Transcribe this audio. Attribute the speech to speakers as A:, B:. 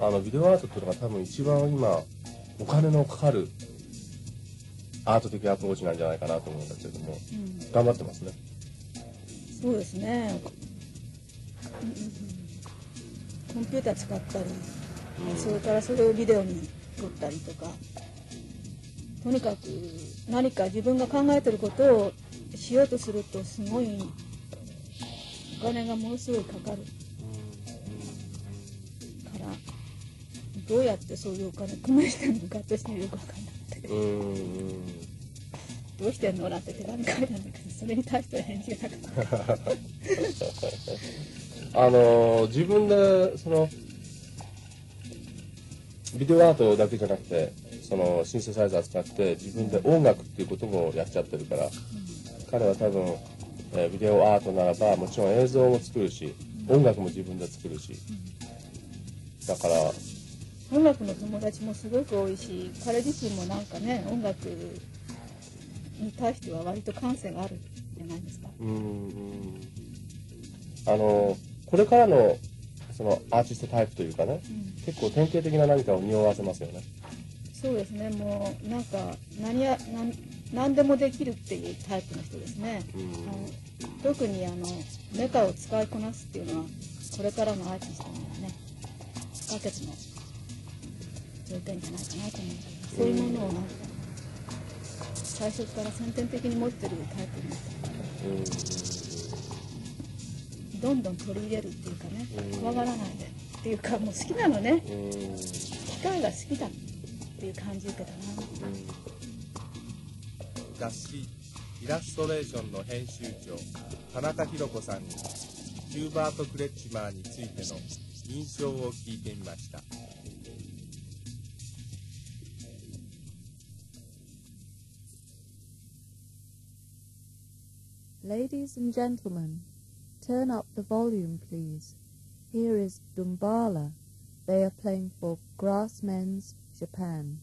A: あのビデオアートっていうのが多分一番今お金のかかるアート的アプローチなんじゃないかなと思うんですけども、
B: うん。
A: 頑張ってますね。
B: そうですね、うんうんうん。コンピューター使ったり、それからそれをビデオに撮ったりとかとにかく何か自分が考えてることをしようとするとすごいお金がものすごいかかる。からどうやってそういうお金工面してるのか私にはよく分かんなくて。
A: うんうん
B: どうしてんの？なんて手紙書いたんだけどそれに対しては返事がなかった。
A: あの自分でそのビデオアートだけじゃなくてそのシンセサイザー使って自分で音楽っていうこともやっちゃってるから彼は多分、えービデオアートならばもちろん映像も作るし音楽も自分で作るし。だから
B: 音楽の友達もすごく多いし彼自身もなんかね音楽に対しては割と感性があるじゃないですか。
A: うんうん。あのこれからのそのアーティストタイプというかね
B: うん。
A: 結構典型的な何かを匂わせますよね。
B: そうですね。もうなんか何や何何でもできるっていうタイプの人ですね。
A: うん。
B: あの特にあのメカを使いこなすっていうのはこれからのアーティストにはね不可欠の条件じゃないかなと思うそういうものをなんか最初から先天的に持ってるタイプの人
A: うん。
B: どんどん取り入れるっていうかね
A: うん
B: 怖がらないでっていうかもう好きなのね。
A: うん。
B: 機械が好きだっていう感じ受けたな
C: 雑誌イラストレーションの編集長田中弘子さんにヒューバート・クレッチマーについての印象を聞いてみました
D: Ladies and gentlemen, turn up the volume, please. Here is Dumbala. They are playing for Grassmen's Japan.